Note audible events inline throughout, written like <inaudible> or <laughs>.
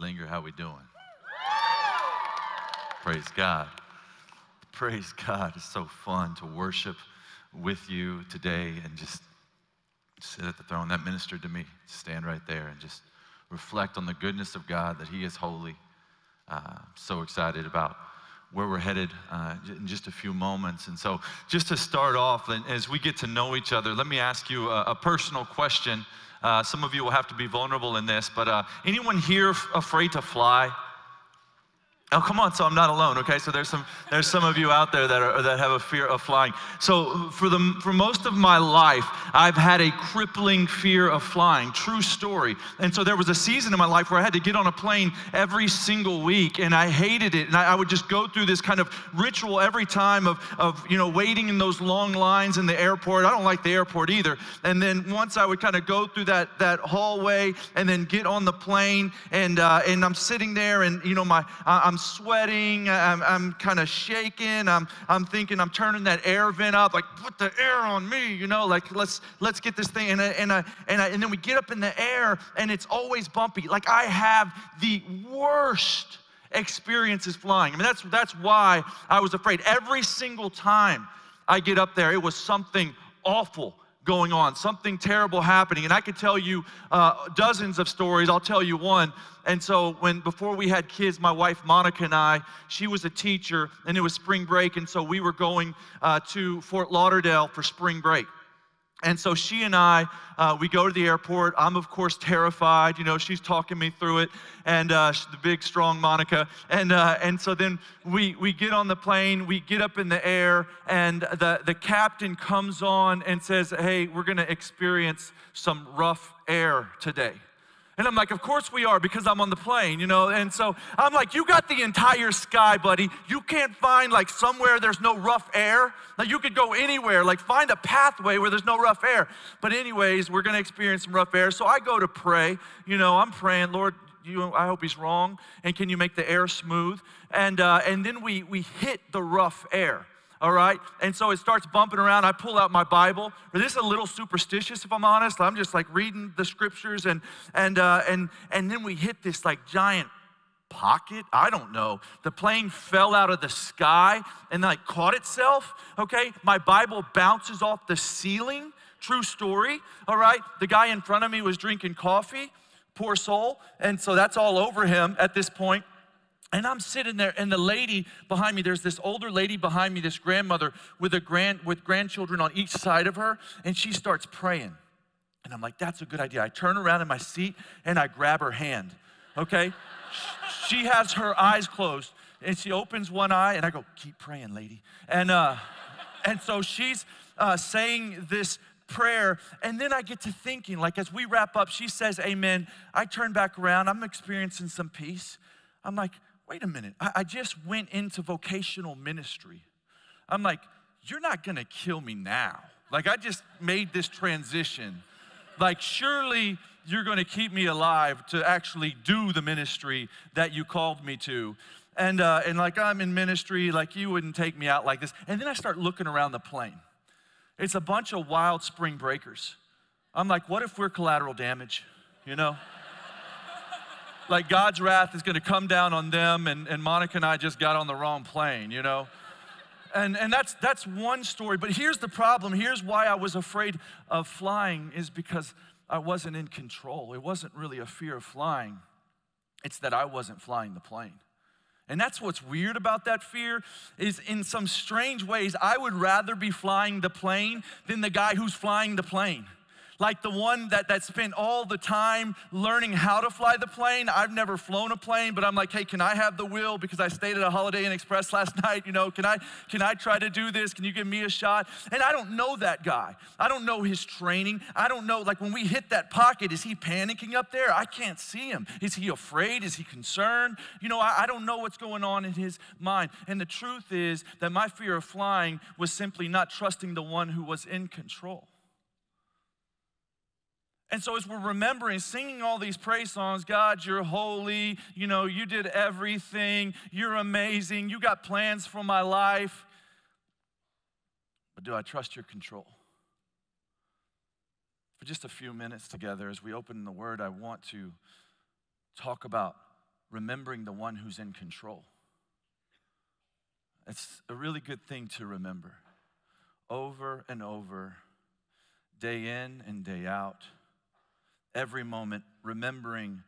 Linger, how we doing? Praise God. Praise God. It's so fun to worship with you today and just sit at the throne. That ministered to me. Stand right there and just reflect on the goodness of God, that He is holy. Uh, so excited about where we're headed uh, in just a few moments. And so, just to start off, as we get to know each other, let me ask you a, a personal question. Uh, some of you will have to be vulnerable in this, but uh, anyone here f- afraid to fly? Oh, come on, so I'm not alone, okay? So there's some, there's some of you out there that, are, that have a fear of flying. So for, the, for most of my life, I've had a crippling fear of flying, true story. And so there was a season in my life where I had to get on a plane every single week, and I hated it. And I, I would just go through this kind of ritual every time of, of, you know, waiting in those long lines in the airport. I don't like the airport either. And then once I would kind of go through that, that hallway and then get on the plane, and, uh, and I'm sitting there, and, you know, my, I'm sweating. I'm, I'm kind of shaking. I'm, I'm thinking I'm turning that air vent up, like put the air on me, you know, like let's let's get this thing. And I, and I, and I, and then we get up in the air, and it's always bumpy. Like I have the worst experiences flying. I mean, that's that's why I was afraid. Every single time I get up there, it was something awful going on, something terrible happening. And I could tell you uh, dozens of stories. I'll tell you one. And so, when before we had kids, my wife Monica and I, she was a teacher, and it was spring break, and so we were going uh, to Fort Lauderdale for spring break. And so she and I, uh, we go to the airport. I'm, of course, terrified. You know, she's talking me through it, and uh, the big, strong Monica. And, uh, and so then we, we get on the plane, we get up in the air, and the, the captain comes on and says, Hey, we're going to experience some rough air today. And I'm like, of course we are because I'm on the plane, you know? And so I'm like, you got the entire sky, buddy. You can't find like somewhere there's no rough air. Like you could go anywhere, like find a pathway where there's no rough air. But, anyways, we're gonna experience some rough air. So I go to pray. You know, I'm praying, Lord, you, I hope he's wrong. And can you make the air smooth? And, uh, and then we, we hit the rough air all right? And so it starts bumping around. I pull out my Bible. This is a little superstitious, if I'm honest. I'm just like reading the scriptures, and and uh, and and then we hit this like giant pocket. I don't know. The plane fell out of the sky and like caught itself. Okay, my Bible bounces off the ceiling. True story. All right, the guy in front of me was drinking coffee. Poor soul. And so that's all over him at this point. And I'm sitting there, and the lady behind me, there's this older lady behind me, this grandmother with a grand with grandchildren on each side of her, and she starts praying. And I'm like, that's a good idea. I turn around in my seat and I grab her hand. Okay? she has her eyes closed, and she opens one eye, and I go, keep praying, lady. And uh, and so she's uh, saying this prayer. And then I get to thinking, like as we wrap up, she says, Amen. I turn back around, I'm experiencing some peace. I'm like, wait a minute, I, I just went into vocational ministry. I'm like, you're not gonna kill me now. Like, I just made this transition. Like, surely you're gonna keep me alive to actually do the ministry that you called me to. And, uh, and like, I'm in ministry, like, you wouldn't take me out like this. And then I start looking around the plane. It's a bunch of wild spring breakers. I'm like, what if we're collateral damage? You know? Like God's wrath is going to come down on them, and, and Monica and I just got on the wrong plane, you know? And, and that's, that's one story. But here's the problem. Here's why I was afraid of flying is because I wasn't in control. It wasn't really a fear of flying. It's that I wasn't flying the plane. And that's what's weird about that fear is in some strange ways I would rather be flying the plane than the guy who's flying the plane like the one that, that spent all the time learning how to fly the plane. I've never flown a plane, but I'm like, hey, can I have the wheel because I stayed at a Holiday Inn Express <laughs> last night? You know, can I, can I try to do this? Can you give me a shot? And I don't know that guy. I don't know his training. I don't know, like when we hit that pocket, is he panicking up there? I can't see him. Is he afraid? Is he concerned? You know, I, I don't know what's going on in his mind. And the truth is that my fear of flying was simply not trusting the one who was in control. And so, as we're remembering, singing all these praise songs, God, you're holy, you know, you did everything, you're amazing, you got plans for my life. But do I trust your control? For just a few minutes together, as we open the Word, I want to talk about remembering the one who's in control. It's a really good thing to remember over and over, day in and day out, every moment, remembering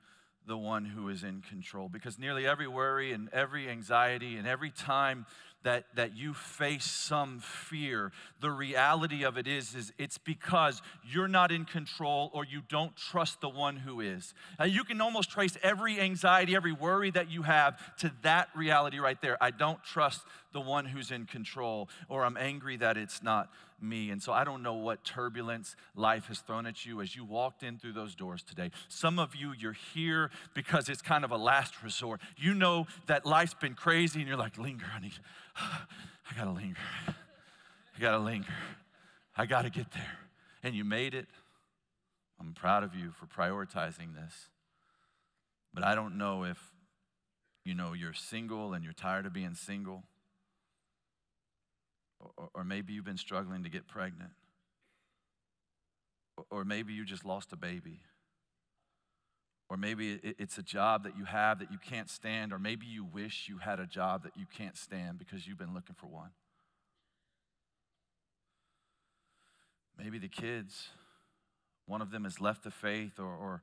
the one who is in control. Because nearly every worry and every anxiety and every time that, that you face some fear, the reality of it is, is it's because you're not in control or you don't trust the one who is. Uh, you can almost trace every anxiety, every worry that you have to that reality right there. I don't trust the one who's in control, or I'm angry that it's not me. And so I don't know what turbulence life has thrown at you as you walked in through those doors today. Some of you, you're here because it's kind of a last resort. You know that life's been crazy and you're like, linger, honey. <sighs> I gotta linger. I gotta linger. I gotta get there. And you made it. I'm proud of you for prioritizing this. But I don't know if, you know, you're single and you're tired of being single or, or maybe you've been struggling to get pregnant. Or, or maybe you just lost a baby. Or maybe it's a job that you have that you can't stand. Or maybe you wish you had a job that you can't stand because you've been looking for one. Maybe the kids, one of them has left the faith or, or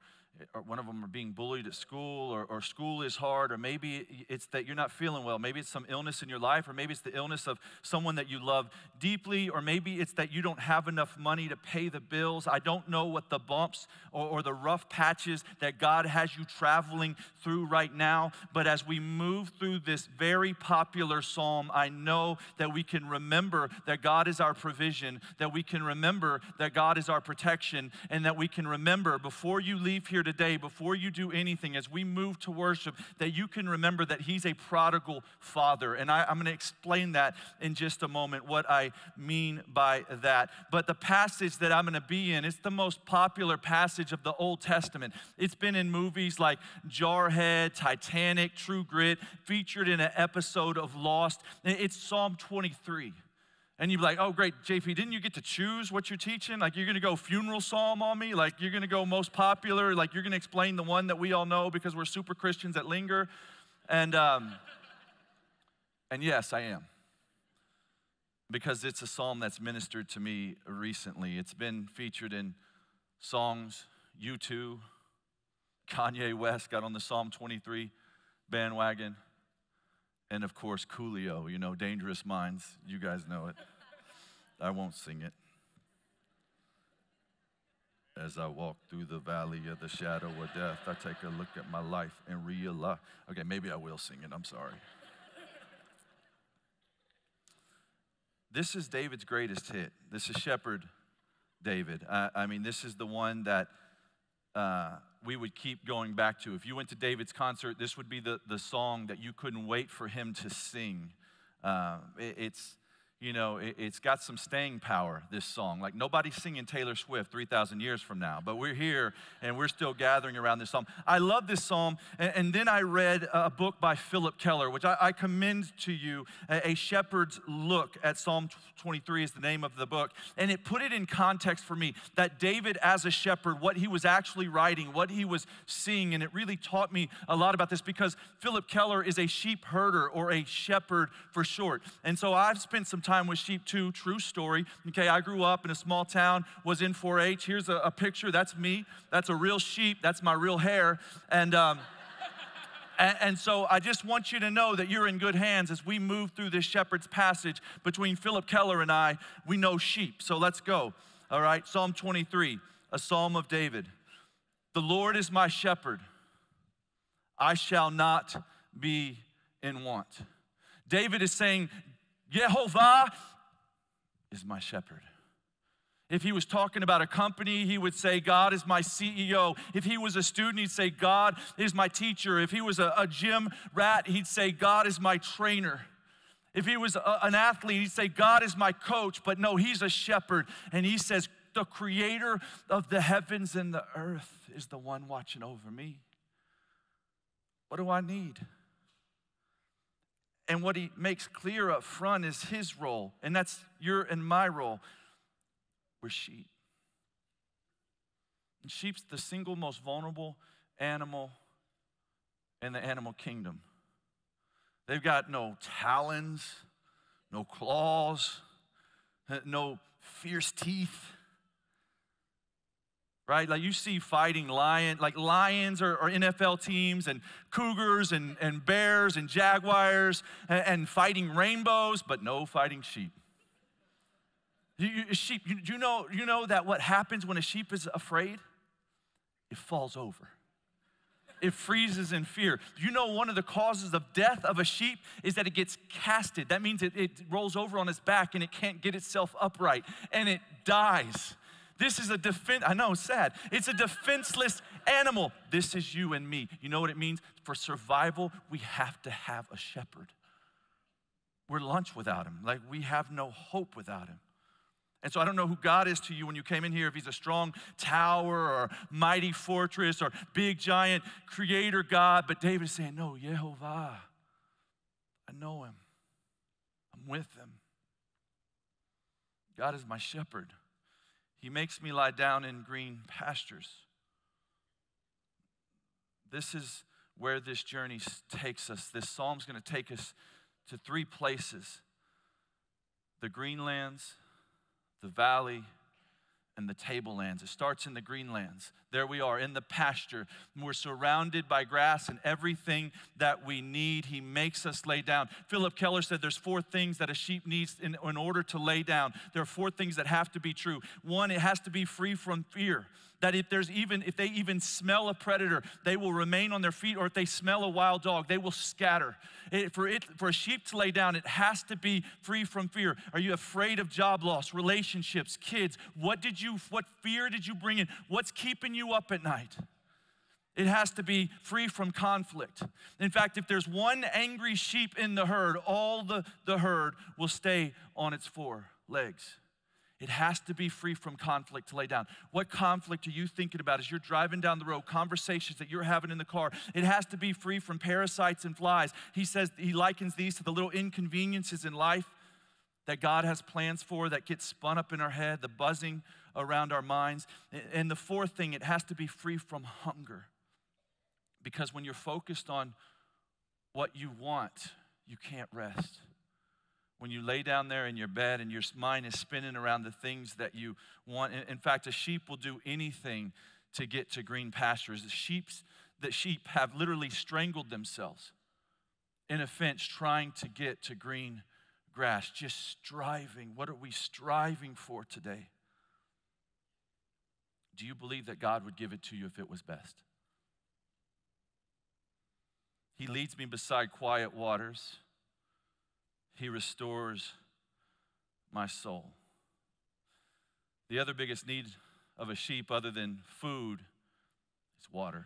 or one of them are being bullied at school, or, or school is hard, or maybe it's that you're not feeling well. Maybe it's some illness in your life, or maybe it's the illness of someone that you love deeply, or maybe it's that you don't have enough money to pay the bills. I don't know what the bumps or, or the rough patches that God has you traveling through right now, but as we move through this very popular psalm, I know that we can remember that God is our provision, that we can remember that God is our protection, and that we can remember before you leave here today, before you do anything, as we move to worship, that you can remember that He's a prodigal father. And I, am going to explain that in just a moment, what I mean by that. But the passage that I'm going to be in, it's the most popular passage of the Old Testament. It's been in movies like Jarhead, Titanic, True Grit, featured in an episode of Lost. It's Psalm 23. And you'd be like, oh, great, JP, didn't you get to choose what you're teaching? Like, you're to go funeral psalm on me? Like, you're to go most popular? Like, you're to explain the one that we all know because we're super Christians that linger? And, um, and yes, I am. Because it's a psalm that's ministered to me recently. It's been featured in songs, U2, Kanye West got on the Psalm 23 bandwagon. And of course, Coolio, you know, Dangerous Minds. You guys know it. <laughs> I won't sing it. As I walk through the valley of the shadow of death, I take a look at my life and realize. Okay, maybe I will sing it. I'm sorry. <laughs> this is David's greatest hit. This is Shepherd David. I, I mean, this is the one that uh, we would keep going back to. If you went to David's concert, this would be the, the song that you couldn't wait for him to sing. Uh, it, it's, you know, it, has got some staying power, this song. Like nobody's singing Taylor Swift 3,000 years from now, but we're here and we're still gathering around this psalm. I love this psalm. And, and then I read a book by Phillip Keller, which I, I commend to you, a, a, Shepherd Looks at Psalm 23 is the name of the book. And it put it in context for me that David, as a shepherd, what he was actually writing, what he was seeing. And it really taught me a lot about this because Phillip Keller is a sheep herder or a shepherd for short. And so I've spent some time with sheep too, true story. Okay, I grew up in a small town, was in 4 H. Here's a, a, picture. That's me. That's a real sheep. That's my real hair. And, um, and, and so I just want you to know that you're in good hands as we move through this shepherd's passage between Phillip Keller and I. We know sheep. So let's go. All right, Psalm 23, a psalm of David. The Lord is my shepherd. I shall not be in want. David is saying, Jehovah is my shepherd. If he was talking about a company, he would say, God is my CEO. If he was a student, he'd say, God is my teacher. If he was a, a gym rat, he'd say, God is my trainer. If he was a, an athlete, he'd say, God is my coach. But no, he's a shepherd. And he says, the creator of the heavens and the earth is the one watching over me. What do I need? And what he makes clear up front is his role, and that's your and my role. We're sheep. And sheep's the single most vulnerable animal in the animal kingdom. They've got no talons, no claws, no fierce teeth. Right? Like you see fighting lion, like lions or, or NFL teams and cougars and, and bears and jaguars and, and fighting rainbows, but no fighting sheep. You, you, sheep, you, you, know, you know that what happens when a sheep is afraid? It falls over it freezes in fear. You know, one of the causes of death of a sheep is that it gets casted. That means it, it rolls over on its back and it can't get itself upright and it dies. This is a defense, I know, sad. It's a defenseless animal. This is you and me. You know what it means? For survival, we have to have a shepherd. We're lunch without him. Like we have no hope without him. And so I don't know who God is to you when you came in here, if he's a strong tower or mighty fortress or big giant creator God, but David is saying, No, Yehovah. I know him. I'm with him. God is my shepherd. He makes me lie down in green pastures. This is where this journey takes us. This psalm's going to take us to three places the greenlands, the valley, and the tablelands. It starts in the greenlands. There we are in the pasture. We're surrounded by grass and everything that we need. He makes us lay down. Phillip Keller said there's four things that a sheep needs in, in order to lay down. There are four things that have to be true. One, it has to be free from fear that if there's even if they even smell a predator they will remain on their feet or if they smell a wild dog they will scatter it, for it for a sheep to lay down it has to be free from fear are you afraid of job loss relationships kids what did you what fear did you bring in what's keeping you up at night it has to be free from conflict. In fact, if there's one angry sheep in the herd, all the, the herd will stay on its four legs. It has to be free from conflict to lay down. What conflict are you thinking about as you're driving down the road? Conversations that you're having in the car. It has to be free from parasites and flies. He says he likens these to the little inconveniences in life that God has plans for that get spun up in our head, the buzzing around our minds. And the fourth thing, it has to be free from hunger. Because when you're focused on what you want, you can't rest when you lay down there in your bed and your mind is spinning around the things that you want. In fact, a sheep will do anything to get to green pastures. The sheep's, the sheep have literally strangled themselves in a fence trying to get to green grass, just striving. What are we striving for today? Do you believe that God would give it to you if it was best? He leads me beside quiet waters. He restores my soul. The other biggest need of a sheep, other than food, is water.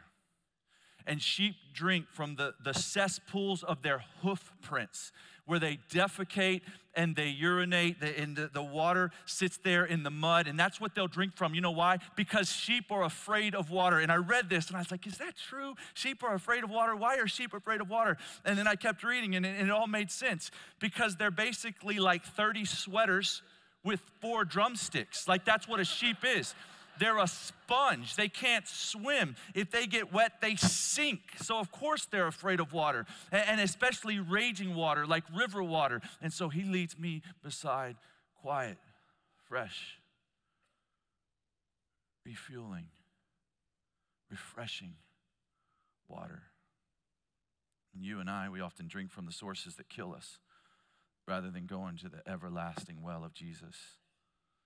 And sheep drink from the, the cesspools of their hoof prints where they defecate and they urinate, and the, the water sits there in the mud, and that's what they'll drink from. You know why? Because sheep are afraid of water. And I read this, and I was like, is that true? Sheep are afraid of water? Why are sheep afraid of water? And then I kept reading, and it, and it all made sense because they're basically like 30 sweaters with four drumsticks. Like, that's what a sheep is. They're a sponge. They can't swim. If they get wet, they sink. So, of course, they're afraid of water, and especially raging water like river water. And so, he leads me beside quiet, fresh, refueling, refreshing water. And you and I, we often drink from the sources that kill us rather than going to the everlasting well of Jesus.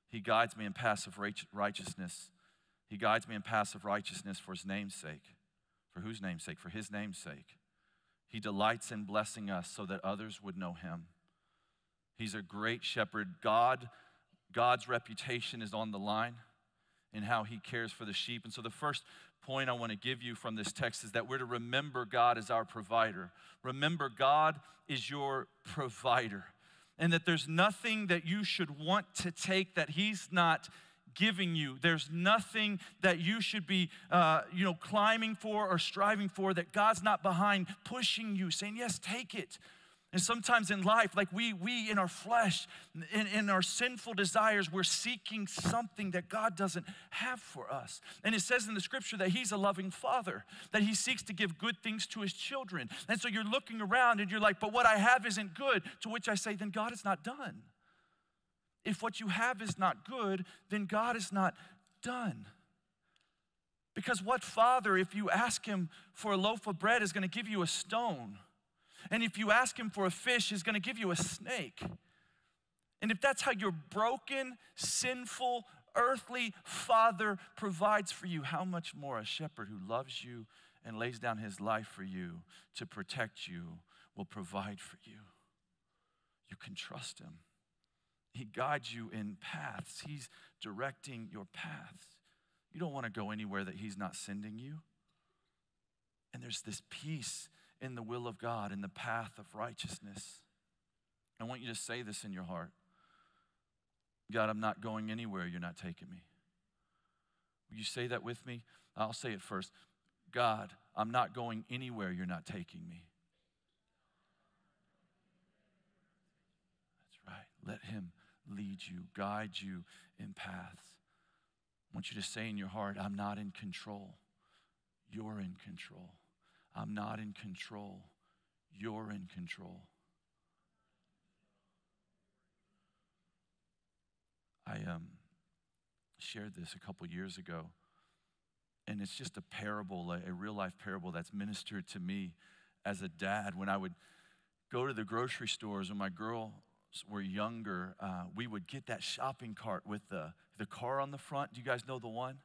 He guides me in passive righteousness. He guides me in passive righteousness for his name's sake. For whose name's sake? For his name's sake. He delights in blessing us so that others would know him. He's a great shepherd. God, God's reputation is on the line in how he cares for the sheep. And so the first point I want to give you from this text is that we're to remember God as our provider. Remember, God is your provider and that there's nothing that you should want to take that He's not giving you. There's nothing that you should be, uh, you know, climbing for or striving for that God's not behind, pushing you, saying, Yes, take it. And sometimes in life, like we, we in our flesh, in, in our sinful desires, we're seeking something that God doesn't have for us. And it says in the scripture that He's a loving Father, that He seeks to give good things to His children. And so you're looking around and you're like, but what I have isn't good. To which I say, then God is not done. If what you have is not good, then God is not done. Because what father, if you ask him for a loaf of bread, is going to give you a stone? And if you ask him for a fish, he's going to give you a snake. And if that's how your broken, sinful, earthly father provides for you, how much more a shepherd who loves you and lays down his life for you to protect you will provide for you? You can trust him. He guides you in paths, he's directing your paths. You don't want to go anywhere that he's not sending you. And there's this peace in the will of God, in the path of righteousness. I want you to say this in your heart God, I'm not going anywhere you're not taking me. Will you say that with me? I'll say it first. God, I'm not going anywhere you're not taking me. That's right. Let Him lead you, guide you in paths. I want you to say in your heart, I'm not in control. You're in control. I'm not in control. You're in control. I um, shared this a couple years ago, and it's just a parable, a, a real life parable that's ministered to me as a dad. When I would go to the grocery stores when my girls were younger, uh, we would get that shopping cart with the, the car on the front. Do you guys know the one?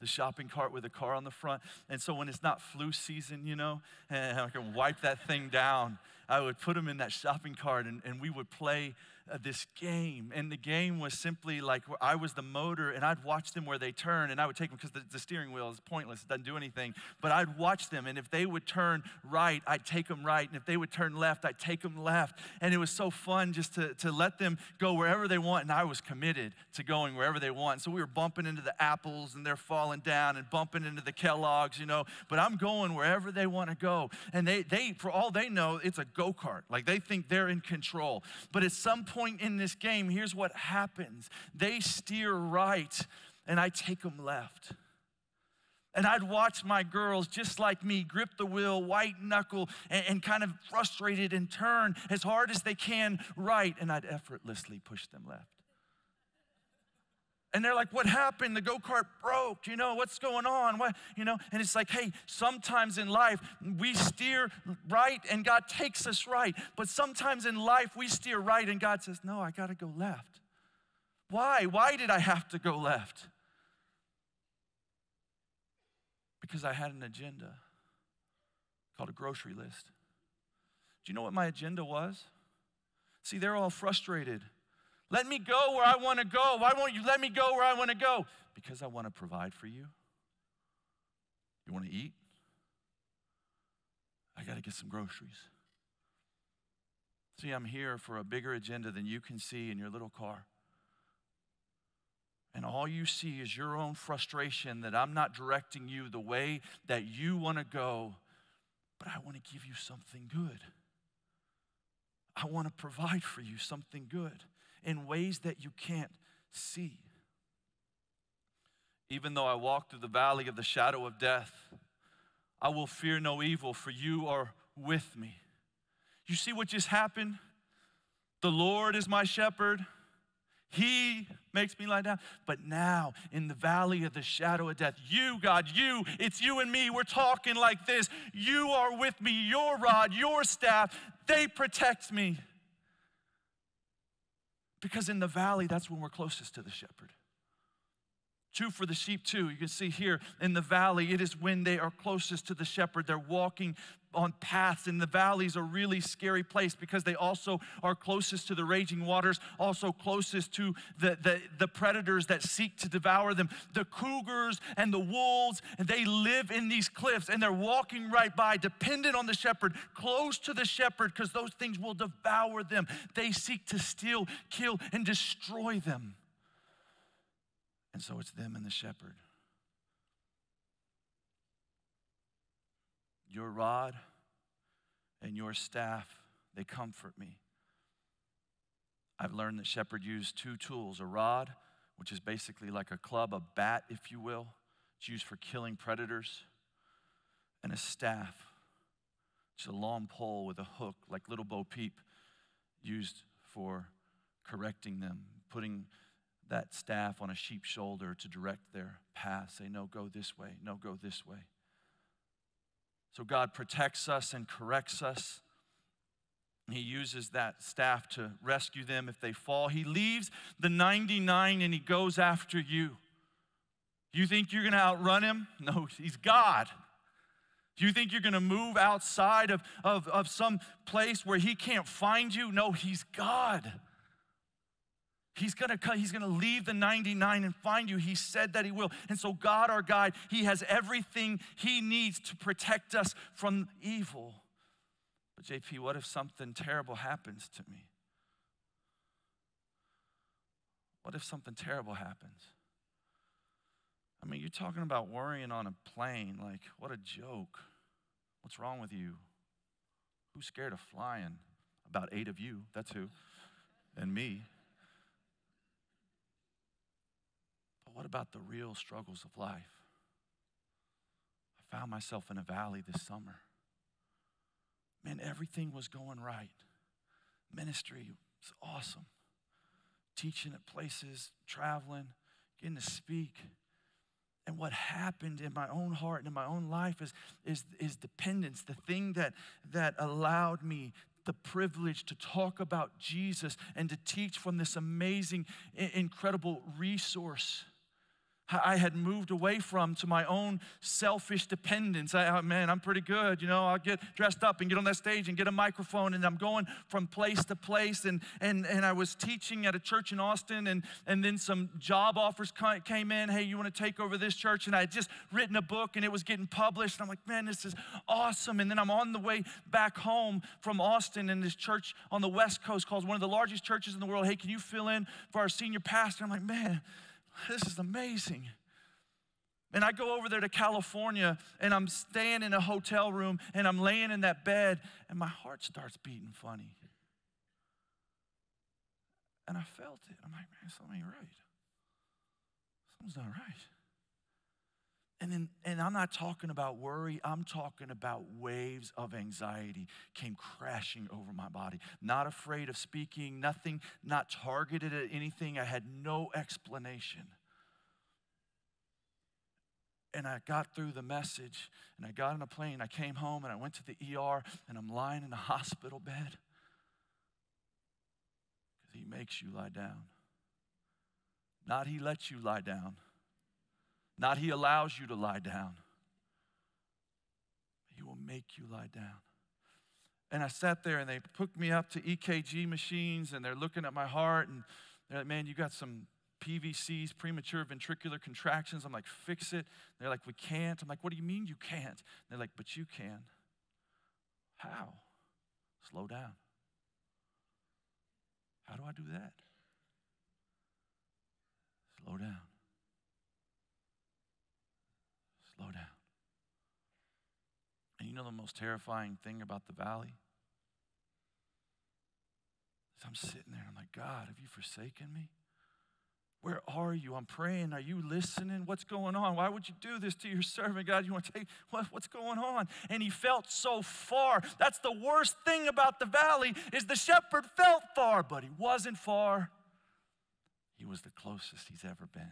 The shopping cart with a car on the front. And so when it's not flu season, you know, <laughs> I can wipe that thing down, I would put them in that shopping cart and, and we would play uh, this game. And the game was simply like I was the motor and I'd watch them where they turn and I would take them because the, the, steering wheel is pointless, it doesn't do anything. But I'd watch them and if they would turn right, I'd take them right. And if they would turn left, I'd take them left. And it was so fun just to, to let them go wherever they want. And I was committed to going wherever they want. So we were bumping into the apples and they're falling down and bumping into the Kellogg's, you know. But I'm going wherever they want to go. And they, they, for all they know, it's a go kart. Like they think they're in control. But at some point, in this game, here's what happens they steer right, and I take them left. And I'd watch my girls, just like me, grip the wheel, white knuckle, and, and, kind of frustrated and turn as hard as they can right, and I'd effortlessly push them left. And they're like, what happened? The go-kart broke, you know, what's going on? What, you know, and it's like, hey, sometimes in life we steer right and God takes us right. But sometimes in life we steer right and God says, no, I gotta go left. Why? Why did I have to go left? Because I had an agenda called a grocery list. Do you know what my agenda was? See, they're all frustrated let me go where I want to go. Why won't you let me go where I want to go? Because I want to provide for you. You want to eat? I got to get some groceries. See, I'm here for a bigger agenda than you can see in your little car. And all you see is your own frustration that I'm not directing you the way that you want to go, but I want to give you something good. I want to provide for you something good in ways that you can't see. Even though I walk through the valley of the shadow of death, I will fear no evil, for you are with me. You see what just happened? The Lord is my shepherd. He makes me lie down. But now, in the valley of the shadow of death, you, God, you, it's you and me, we're talking like this. You are with me, your rod, your staff, they protect me. Because in the valley, that's when we're closest to the shepherd. True for the sheep, too. You can see here in the valley, it is when they are closest to the shepherd. They're walking on paths, and the valleys a really scary place because they also are closest to the raging waters, also closest to the, the, the predators that seek to devour them. The cougars and the wolves, and they live in these cliffs, and they're walking right by, dependent on the shepherd, close to the shepherd, because those things will devour them. They seek to steal, kill, and destroy them. And so it's them and the shepherd. Your rod and your staff, they comfort me. I've learned that shepherd used two tools a rod, which is basically like a club, a bat, if you will. It's used for killing predators, and a staff. It's a long pole with a hook, like little Bo Peep, used for correcting them, putting that staff on a sheep's shoulder to direct their path. Say, no, go this way, no, go this way. So God protects us and corrects us. He uses that staff to rescue them if they fall. He leaves the 99 and he goes after you. You think you're going to outrun him? <laughs> No, he's God. Do you think you're going to move outside of, of, of some place where he can't find you? No, he's God. He's gonna he's gonna leave the 99 and find you. He said that he will. And so God, our guide, he has everything he needs to protect us from evil. But JP, what if something terrible happens to me? What if something terrible happens? I mean, you're talking about worrying on a plane. Like, what a joke. What's wrong with you? Who's scared of flying? About eight of you, that's who, and me. But what about the real struggles of life? I found myself in a valley this summer. Man, everything was going right. Ministry was awesome. Teaching at places, traveling, getting to speak. And what happened in my own heart and in my own life is, is, is dependence, the thing that, that allowed me the privilege to talk about Jesus and to teach from this amazing, incredible resource. I had moved away from to my own selfish dependence. I, oh, man, I'm pretty good. You know, I'll get dressed up and get on that stage and get a microphone, and I'm going from place to place. And, and, and I was teaching at a church in Austin, and, and then some job offers came in. Hey, you want to take over this church? And I had just written a book, and it was getting published. And I'm like, man, this is awesome. And then I'm on the way back home from Austin, and this church on the West Coast called one of the largest churches in the world. Hey, can you fill in for our senior pastor? I'm like, man this is amazing. And I go over there to California and I'm staying in a hotel room and I'm laying in that bed and my heart starts beating funny. And I felt it. I'm like, man, something ain't right. Something's not right. And, then, and I'm not talking about worry, I'm talking about waves of anxiety came crashing over my body. Not afraid of speaking, nothing, not targeted at anything. I had no explanation. And I got through the message and I got on a plane. I came home and I went to the ER and I'm lying in a <laughs> hospital bed because he makes you lie down. Not he lets you lie down. Not he allows you to lie down. He will make you lie down. And I sat there and they hooked me up to EKG machines and they're looking at my heart and they're like, man, you got some PVCs, premature ventricular contractions. I'm like, fix it. They're like, we can't. I'm like, what do you mean you can't? They're like, but you can. How? Slow down. How do I do that? Slow down. Slow down. And you know the most terrifying thing about the valley? Is I'm sitting there, I'm like, God, have you forsaken me? Where are you? I'm praying. Are you listening? What's going on? Why would you do this to your servant, God? You want to take what, what's going on? And he felt so far. That's the worst thing about the valley is the shepherd felt far, but he wasn't far. He was the closest he's ever been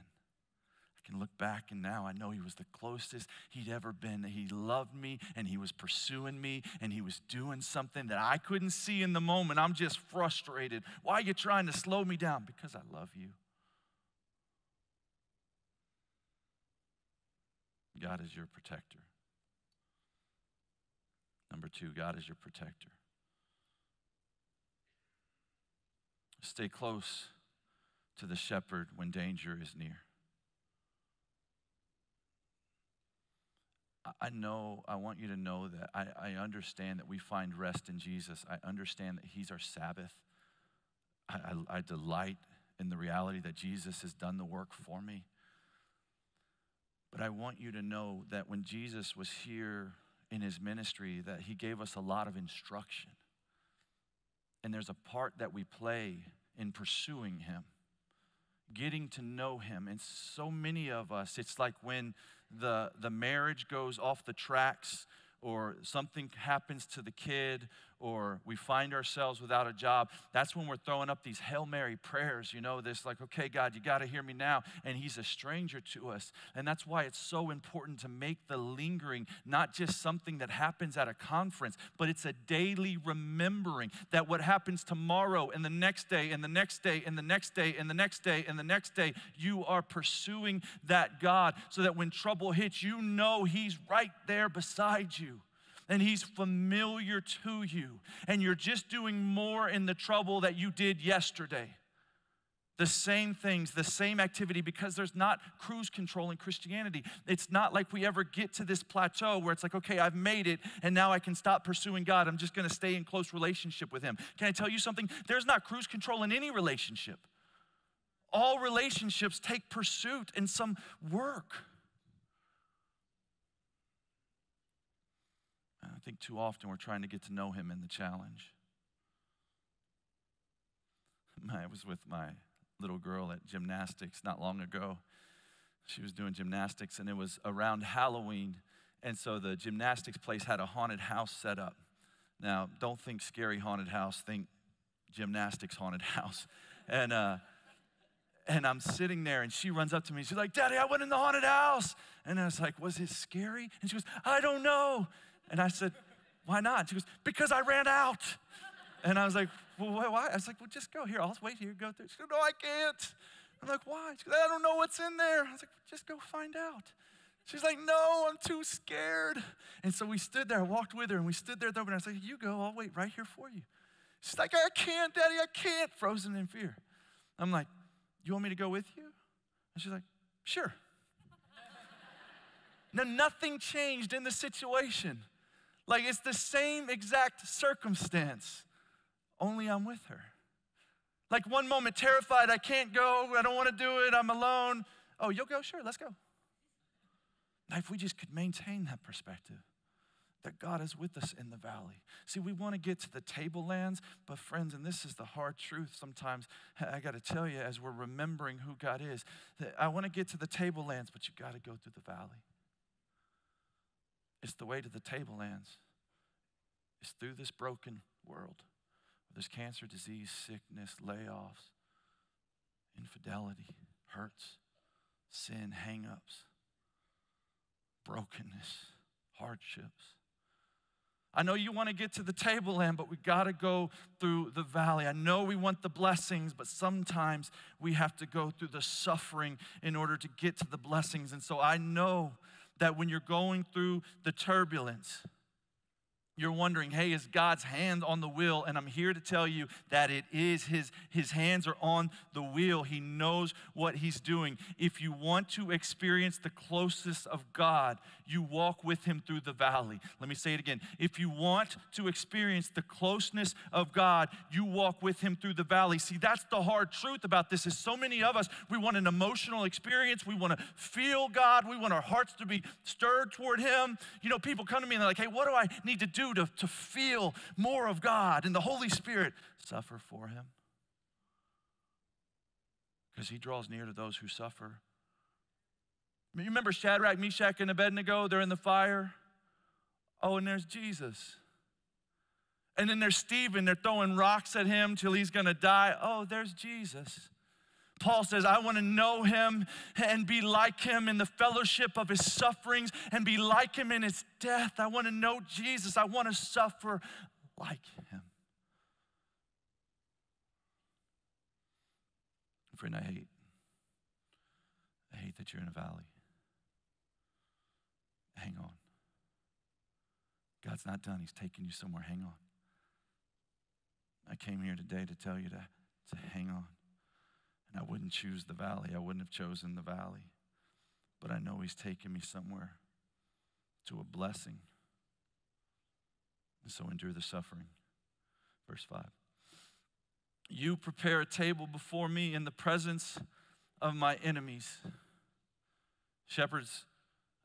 can look back and now I know he was the closest he'd ever been. He loved me and he was pursuing me and he was doing something that I couldn't see in the moment. I'm just frustrated. Why are you trying to slow me down? Because I love you. God is your protector. Number two, God is your protector. Stay close to the shepherd when danger is near. I know, I want you to know that I, I understand that we find rest in Jesus. I understand that He's our Sabbath. I, I, I delight in the reality that Jesus has done the work for me. But I want you to know that when Jesus was here in his ministry, that he gave us a lot of instruction. and there's a part that we play in pursuing Him, getting to know Him. And so many of us, it's like when the, the marriage goes off the tracks or something happens to the kid or we find ourselves without a job, that's when we're throwing up these Hail Mary prayers, you know, this like, okay, God, you got to hear me now. And He's a stranger to us. And that's why it's so important to make the lingering not just something that happens at a conference, but it's a daily remembering that what happens tomorrow and the next day and the next day and the next day and the next day and the next day, you are pursuing that God so that when trouble hits, you know He's right there beside you and He's familiar to you, and you're just doing more in the trouble that you did yesterday. The same things, the same activity, because there's not cruise control in Christianity. It's not like we ever get to this plateau where it's like, okay, I've made it, and now I can stop pursuing God. I'm just gonna stay in close relationship with Him. Can I tell you something? There's not cruise control in any relationship. All relationships take pursuit and some work. Think too often we're trying to get to know him in the challenge. <laughs> I was with my little girl at gymnastics not long ago. She was doing gymnastics, and it was around Halloween. And so the gymnastics place had a haunted house set up. Now, don't think scary haunted house, think gymnastics haunted <laughs> house. And, uh, and I'm sitting there, and she runs up to me. She's like, Daddy, I went in the haunted house. And I was like, Was it scary? And she goes, I don't know. And I said, Why not? She goes, Because I ran out. And I was like, Well, why? I was like, Well, just go here. I'll wait here. Go through. She goes, No, I can't. I'm like, Why? She goes, I don't know what's in there. I was like, Just go find out. She's like, No, I'm too scared. And so we stood there. I walked with her and we stood there. And I was like, You go. I'll wait right here for you. She's like, I can't, Daddy. I can't. Frozen in fear. I'm like, You want me to go with you? And she's like, Sure. now, nothing changed in the situation. Like it's the same exact circumstance, only I'm with her. Like one moment, terrified, I can't go, I don't want to do it, I'm alone. Oh, you'll go? Sure, let's go. Now, if we just could maintain that perspective, that God is with us in the valley. See, we want to get to the tablelands, but friends, and this is the hard truth sometimes, <laughs> I got to tell you, as we're remembering who God is, that I want to get to the tablelands, but you got to go through the valley. It's the way to the tablelands. It's through this broken world. There's cancer, disease, sickness, layoffs, infidelity, hurts, sin, hangups, brokenness, hardships. I know you want to get to the tableland, but we got to go through the valley. I know we want the blessings, but sometimes we have to go through the suffering in order to get to the blessings. And so I know that when you're going through the turbulence, you're wondering, hey, is God's hand on the wheel? And I'm here to tell you that it is. His, his hands are on the wheel. He knows what He's doing. If you want to experience the closest of God, you walk with Him through the valley. Let me say it again. If you want to experience the closeness of God, you walk with Him through the valley. See, that's the hard truth about this is so many of us, we want an emotional experience. We want to feel God. We want our hearts to be stirred toward Him. You know, people come to me and they're like, hey, what do I need to do? To, to feel more of God and the Holy Spirit, suffer for Him. Because He draws near to those who suffer. You remember Shadrach, Meshach, and Abednego? They're in the fire. Oh, and there's Jesus. And then there's Stephen. They're throwing rocks at him till he's going to die. Oh, there's Jesus. Paul says, I want to know him and be like him in the fellowship of his sufferings and be like him in his death. I want to know Jesus. I want to suffer like him. Friend, I hate. I hate that you're in a valley. Hang on. God's not done. He's taking you somewhere. Hang on. I came here today to tell you to, to hang on. I wouldn't choose the valley. I wouldn't have chosen the valley. But I know He's taking me somewhere to a blessing. And so endure the suffering. Verse 5. You prepare a table before me in the presence of my enemies. Shepherds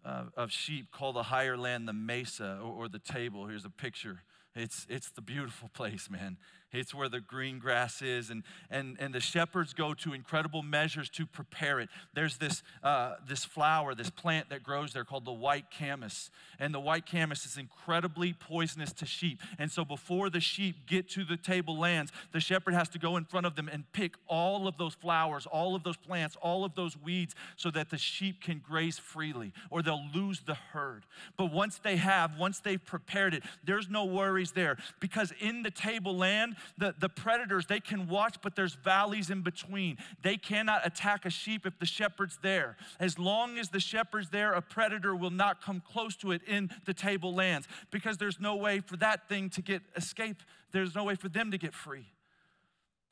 uh, of sheep call the higher land the mesa or, or the table. Here's a picture It's, it's the beautiful <laughs> place, man. It's where the green grass is, and, and, and the shepherds go to incredible measures to prepare it. There's this, uh, this flower, this plant that grows there called the white camas. And the white camas is incredibly poisonous to sheep. And so before the sheep get to the tablelands, the shepherd has to go in front of them and pick all of those flowers, all of those plants, all of those weeds so that the sheep can graze freely or they'll lose the herd. But once they have, once they've prepared it, there's no worries there because in the tableland, the, the predators, they can watch, but there's valleys in between. They cannot attack a sheep if the shepherd's there. As long as the shepherd's there, a predator will not come close to it in the tablelands because there's no way for that thing to get escape. There's no way for them to get free.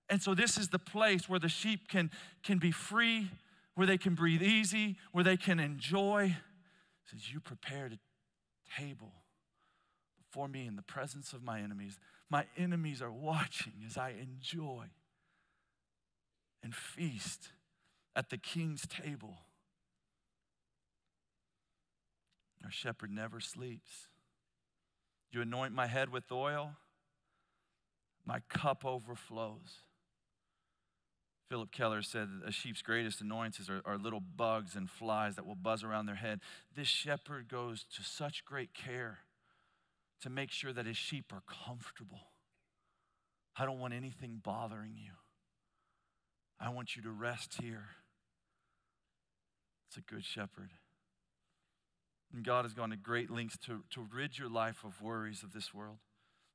And so this is the place where the sheep can, can be free, where they can breathe easy, where they can enjoy. Says, You prepared a table before me in the presence of my enemies. My enemies are watching as I enjoy and feast at the king's table. Our shepherd never sleeps. You anoint my head with oil, my cup overflows. Phillip Keller said a sheep's greatest annoyances are, are, little bugs and flies that will buzz around their head. This shepherd goes to such great care to make sure that his sheep are comfortable. I don't want anything bothering you. I want you to rest here. It's a good shepherd. And God has gone to great lengths to, to rid your life of worries of this world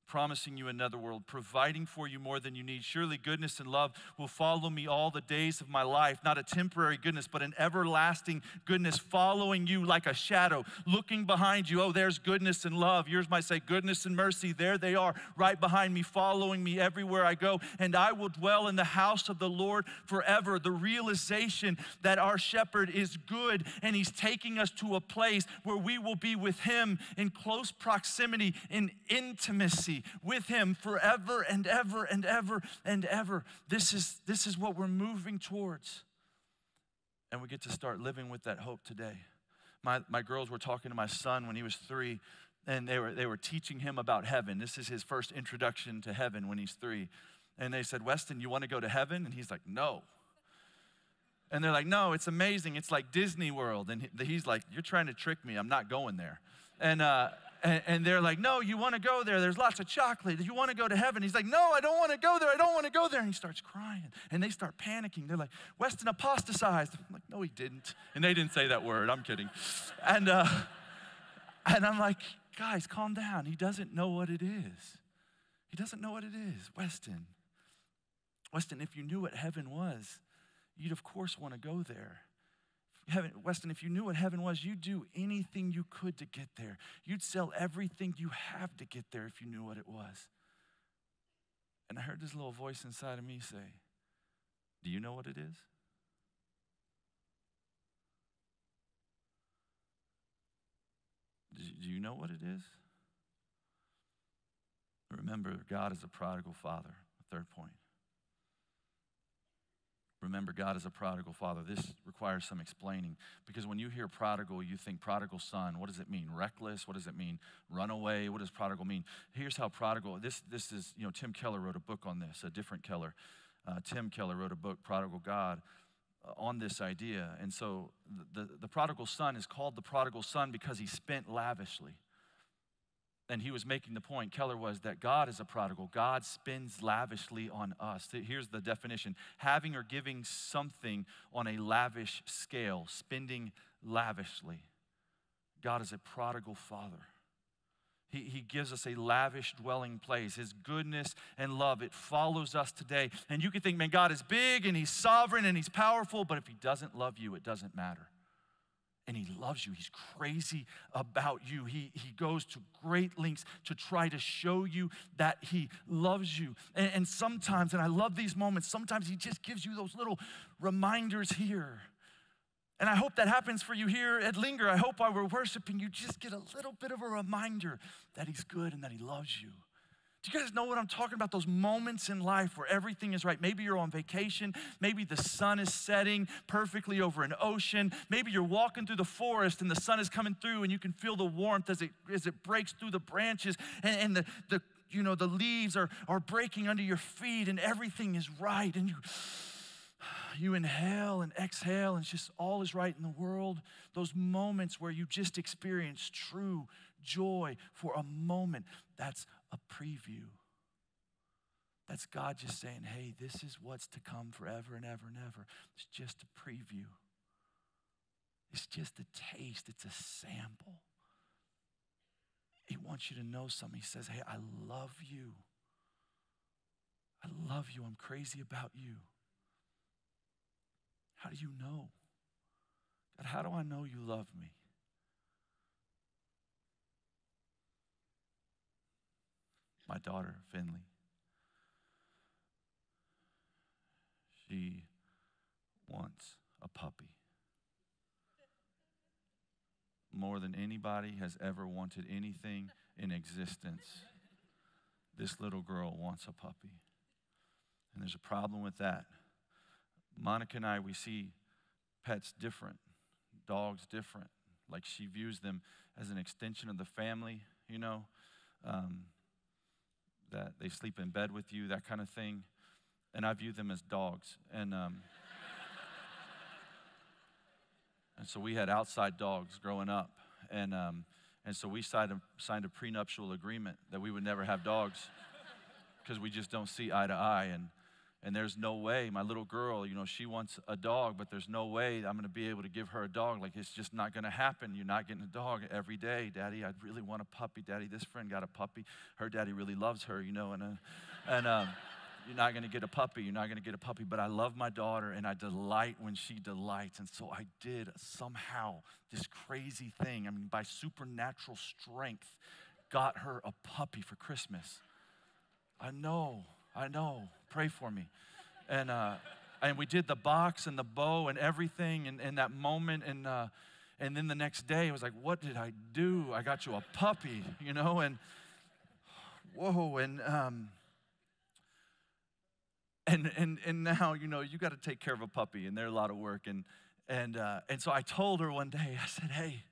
promising you another world, providing for you more than you need. Surely goodness and love will follow me all the days of my life, not a temporary goodness, but an everlasting goodness following you like a shadow, looking behind you. Oh, there's goodness and love. Yours might say goodness and mercy. There they are, right behind me, following me everywhere I go. And I will dwell in the house of the Lord forever. The realization that our shepherd is good and he's taking us to a place where we will be with him in close proximity, in intimacy with Him forever and ever and ever and ever. This is, this is what we're moving towards. And we get to start living with that hope today. My, my girls were talking to my son when he was three, and they were, they were teaching him about heaven. This is his first introduction to heaven when he's three. And they said, Weston, you want to go to heaven? And he's like, No. And they're like, No, it's amazing. It's like Disney World. And he's like, You're trying to trick me. I'm not going there. And, uh, and, and they're like, No, you want to go there. There's lots of chocolate. You want to go to heaven. He's like, No, I don't want to go there. I don't want to go there. And he starts crying. And they start panicking. They're like, Weston apostatized. I'm like, No, he didn't. And they didn't say that word. I'm kidding. And, uh, and I'm like, Guys, calm down. He doesn't know what it is. He doesn't know what it is. Weston. Weston, if you knew what heaven was, you'd of course want to go there heaven, Weston, if you knew what heaven was, you'd do anything you could to get there. You'd sell everything you have to get there if you knew what it was. And I heard this little voice inside of me say, Do you know what it is? Do you know what it is? Remember, God is a prodigal father. Third point. Remember, God is a prodigal father. This requires some explaining because when you hear prodigal, you think prodigal son. What does it mean? Reckless? What does it mean? Runaway? What does prodigal mean? Here's how prodigal. This this is you know Tim Keller wrote a book on this. A different Keller, uh, Tim Keller wrote a book, Prodigal God, uh, on this idea. And so the, the the prodigal son is called the prodigal son because he spent lavishly and he was making the point, Keller was, that God is a prodigal. God spends lavishly on us. Here's the definition having or giving something on a lavish scale, spending lavishly. God is a prodigal father. He, he gives us a lavish dwelling place. His goodness and love, it follows us today. And you can think, man, God is big and He's sovereign and He's powerful, but if He doesn't love you, it doesn't matter and he loves you. He's crazy about you. He, he goes to great lengths to try to show you that he loves you. And, and, sometimes, and I love these moments, sometimes he just gives you those little reminders here. And I hope that happens for you here at Linger. I hope while we're worshiping, you just get a little bit of a reminder that he's good and that he loves you. Do you guys know what I'm talking about? Those moments in life where everything is right. Maybe you're on vacation. Maybe the sun is setting perfectly over an ocean. Maybe you're walking through the forest and the sun is coming through and you can feel the warmth as it, as it breaks through the branches. And, and the, the you know, the leaves are, are breaking under your feet and everything is right. And you, you inhale and exhale, and it's just all is right in the world. Those moments where you just experience true joy for a moment, that's a preview. That's God just saying, hey, this is what's to come forever and ever and ever. It's just a preview. It's just a taste, it's a sample. He wants you to know something. He says, Hey, I love you. I love you. I'm crazy about you. How do you know? God, how do I know you love me? My daughter, Finley, she wants a puppy. more than anybody has ever wanted anything in existence, this little girl wants a puppy. And there's a problem with that. Monica and I, we see pets different, dogs different. Like she views them as an extension of the family, you know, um, that they sleep in bed with you, that kind of thing. And I view them as dogs. And, um, <laughs> And so we had outside dogs growing up. And, um, and so we signed a, signed a prenuptial agreement that we would never have dogs because we just don't see eye to eye. And, and there's no way, my little girl, you know, she wants a dog, but there's no way I'm going to be able to give her a dog. Like, it's just not going to happen. You're not getting a dog every day. Daddy, I really want a puppy. Daddy, this friend got a puppy. Her daddy really loves her, you know, and, uh, and, um, you're not going to get a puppy. You're not going to get a puppy. But I love my daughter and I delight when she delights. And so I did somehow this crazy thing. I mean, by supernatural strength, got her a puppy for Christmas. I know, I know. Pray for me. And, uh, and we did the box and the bow and everything in, in that moment. And, uh, and then the next day, it was like, what did I do? I got you a puppy, you know? And whoa. And, um, and and and now you know you got to take care of a puppy and they're a lot of work and and uh, and so i told her one day i said hey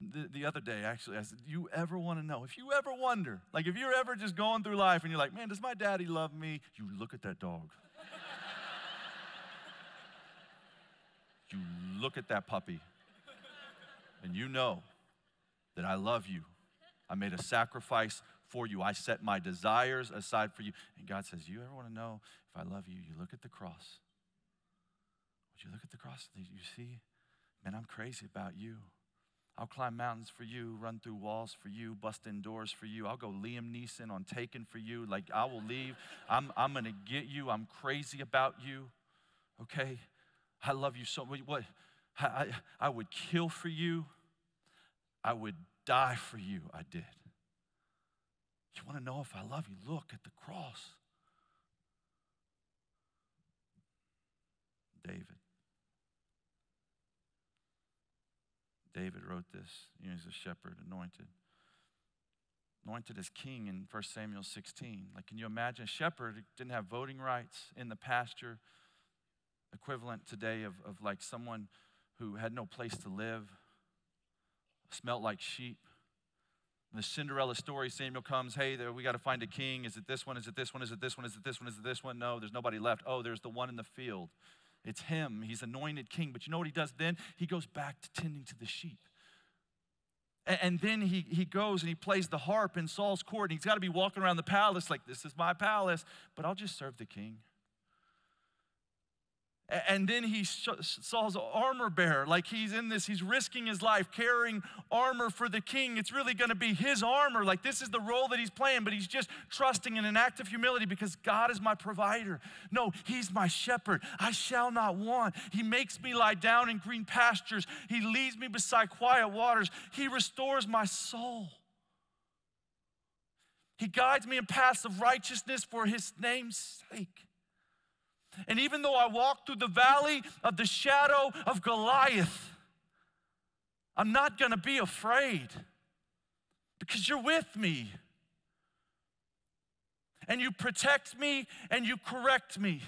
the, the other day actually i said you ever want to know if you ever wonder like if you're ever just going through life and you're like man does my daddy love me you look at that dog <laughs> you look at that puppy and you know that i love you i made a sacrifice for you. I set my desires aside for you. And God says, You ever want to know if I love you? You look at the cross. Would you look at the cross? You see, man, I'm crazy about you. I'll climb mountains for you, run through walls for you, bust in doors for you. I'll go Liam Neeson on Taken for you. Like, I will leave. I'm, I'm going to get you. I'm crazy about you. Okay? I love you so much. What? I, I would kill for you. I would die for you. I did. You want to know if I love you? Look at the cross. David. David wrote this. You know, he's a shepherd, anointed. Anointed as king in 1 Samuel 16. Like, can you imagine? A shepherd didn't have voting rights in the pasture, equivalent today of, of like someone who had no place to live, smelt like sheep. The Cinderella story, Samuel comes, hey, there, we got to find a king. Is it this one? Is it this one? Is it this one? Is it this one? Is it this one? No, there's nobody left. Oh, there's the one in the field. It's him. He's anointed king. But you know what he does then? He goes back to tending to the sheep. And, then he, he goes and he plays the harp in Saul's court. And he's got to be walking around the palace like, this is my palace, but I'll just serve the king. And then he Saul's armor bearer, like he's in this, he's risking his life carrying armor for the king. It's really going to be his armor. Like this is the role that he's playing, but he's just trusting in an act of humility because God is my provider. No, he's my shepherd. I shall not want. He makes me lie down in green pastures. He leads me beside quiet waters. He restores my soul. He guides me in paths of righteousness for his name's sake. And even though I walk through the valley of the shadow of Goliath, I'm not going to be afraid because you're with me. And you protect me and you correct me.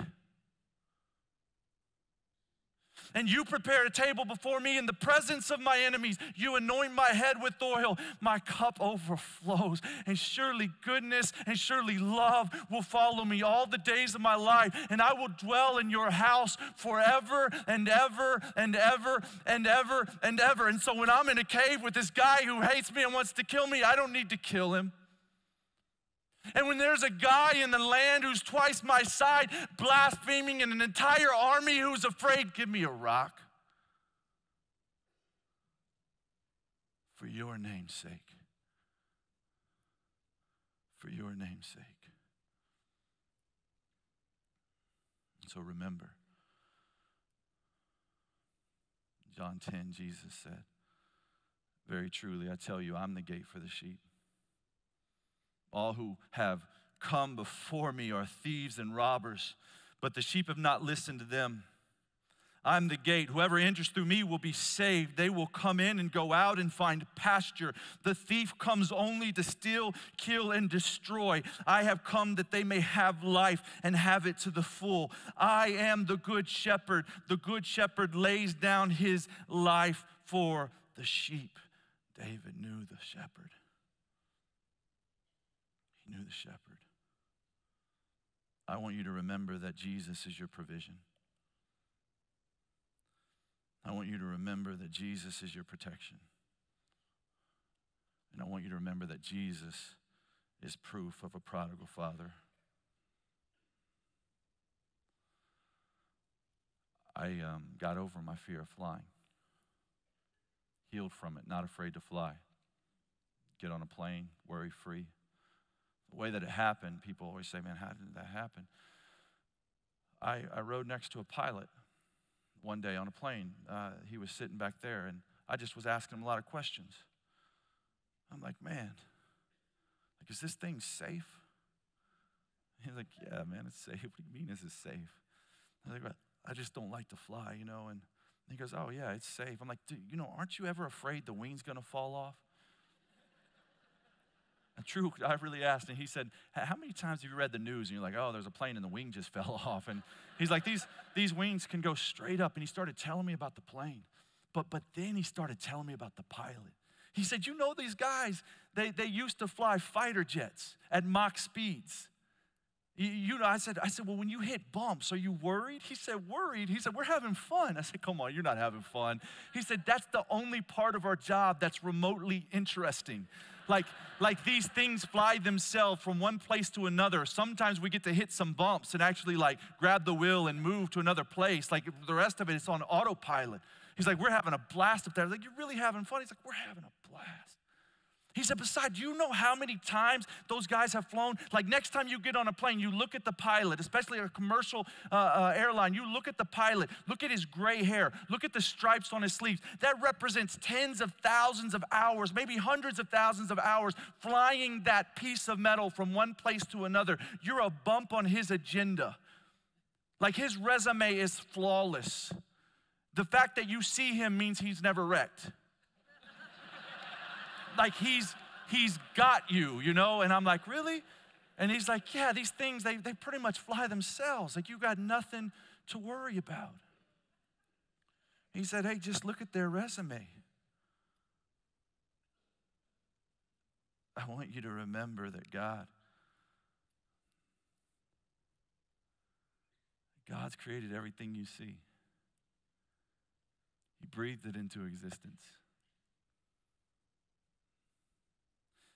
And you prepare a table before me in the presence of my enemies. You anoint my head with oil. My cup overflows. And surely goodness and surely love will follow me all the days of my life. And I will dwell in your house forever and ever and ever and ever and ever. And so when I'm in a cave with this guy who hates me and wants to kill me, I don't need to kill him. And when there's a guy in the land who's twice my side, blaspheming, and an entire army who's afraid, give me a rock. For your name's sake. For your name's sake. So remember, John 10, Jesus said, Very truly, I tell you, I'm the gate for the sheep. All who have come before me are thieves and robbers, but the sheep have not listened to them. I'm the gate. Whoever enters through me will be saved. They will come in and go out and find pasture. The thief comes only to steal, kill, and destroy. I have come that they may have life and have it to the full. I am the good shepherd. The good shepherd lays down his life for the sheep. David knew the shepherd knew the shepherd. I want you to remember that Jesus is your provision. I want you to remember that Jesus is your protection. And I want you to remember that Jesus is proof of a prodigal father. I um, got over my fear of flying, healed from it, not afraid to fly. Get on a plane, worry free the way that it happened, people always say, man, how did that happen? I, I rode next to a pilot one day on a plane. Uh, he was sitting back there, and I just was asking him a lot of questions. I'm like, man, like, is this thing safe? <laughs> He's like, yeah, man, it's safe. What do you mean, is it safe? I was like, I just don't like to fly, you know. And he goes, oh, yeah, it's safe. I'm like, dude, you know, aren't you ever afraid the wing's going to fall off? <laughs> true, I really asked, and he said, How many times have you read the news and you're like, oh, there's a plane and the wing just <laughs> fell off? And he's like, These, these wings can go straight up. And he started telling me about the plane. But, but then he started telling me about the pilot. He said, You know, these guys, they, they used to fly fighter jets at Mach speeds. You, you know, I said, I said, well, when you hit bumps, are you worried? He said, worried. He said, we're having fun. I said, come on, you're not having fun. He said, that's the only part of our job that's remotely interesting like, like these things fly themselves from one place to another. Sometimes we get to hit some bumps and actually like grab the wheel and move to another place. Like the rest of it, it's on autopilot. He's like, we're having a blast up there. like, you're really having fun? He's like, we're having a blast. He said, besides, you know how many times those guys have flown? Like, next time you get on a plane, you look at the pilot, especially a commercial uh, uh, airline, you look at the pilot, look at his gray hair, look at the stripes on his sleeves. That represents tens of thousands of hours, maybe hundreds of thousands of hours flying that piece of metal from one place to another. You're a bump on his agenda. Like, his resume is flawless. The fact that you see him means he's never wrecked like he's he's got you, you know? And I'm like, really? And he's like, yeah, these things, they, they pretty much fly themselves. Like you got nothing to worry about. He said, hey, just look at their resume. I want you to remember that God, God's created everything you see. He breathed it into existence.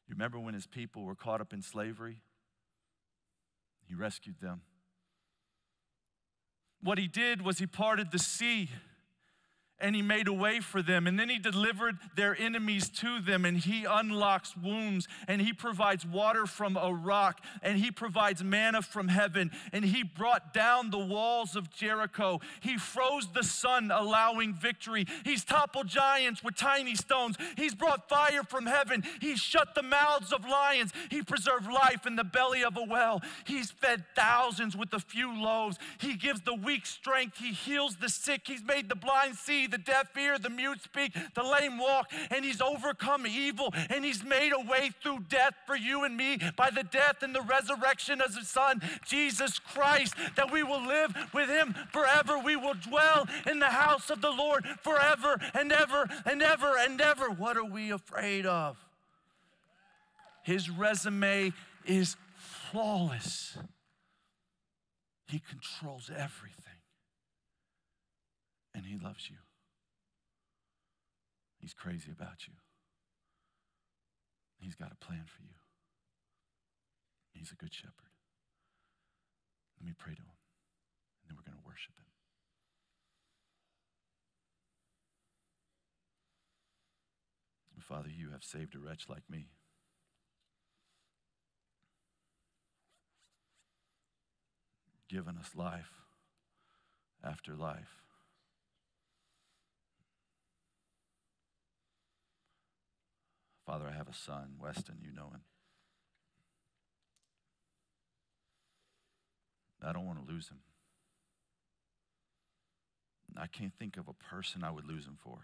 You remember when his people were caught up in slavery? He rescued them. What he did was he parted the sea and he made a way for them. And then he delivered their enemies to them, and he unlocks wombs, and he provides water from a rock, and he provides manna from heaven, and he brought down the walls of Jericho. He froze the sun, allowing victory. He's toppled giants with tiny stones. He's brought fire from heaven. He shut the mouths of lions. He preserved life in the belly of a well. He's fed thousands with a few loaves. He gives the weak strength. He heals the sick. He's made the blind see see, the deaf hear, the mute speak, the lame walk, and he's overcome evil, and he's made a way through death for you and me by the death and the resurrection of his son, Jesus Christ, that we will live with him forever. We will dwell in the house of the Lord forever and ever and ever and ever. What are we afraid of? His resume is flawless. He controls everything. And He loves you. He's crazy about you. He's got a plan for you. He's a good shepherd. Let me pray to Him, and then we're going to worship Him. Father, you have saved a wretch like me. Given us life after life. Father, I have a son, Weston, you know him. I don't want to lose him. I can't think of a person I would lose him for.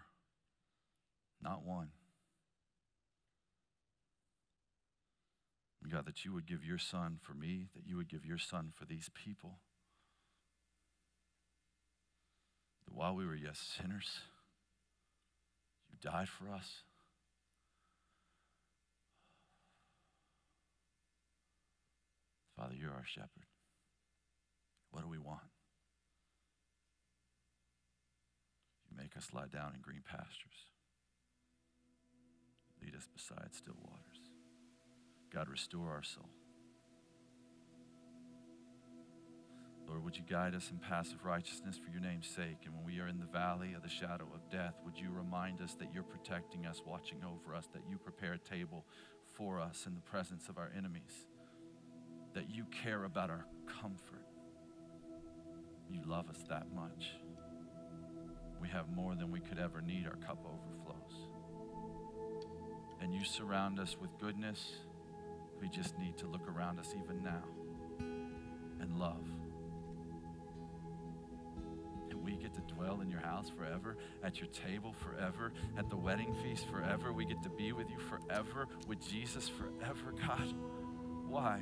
Not one. God, that you would give your son for me, that you would give your son for these people. That while we were yet sinners, you died for us. Father, you're our shepherd. What do we want? You make us lie down in green pastures. Lead us beside still waters. God, restore our soul. Lord, would you guide us in paths of righteousness for your name's sake? And when we are in the valley of the shadow of death, would you remind us that you're protecting us, watching over us, that you prepare a table for us in the presence of our enemies, that you care about our comfort. You love us that much. We have more than we could ever need. Our cup overflows. And you surround us with goodness we just need to look around us even now and love. And we get to dwell in your house forever, at your table forever, at the wedding feast forever. We get to be with you forever, with Jesus forever. God, why?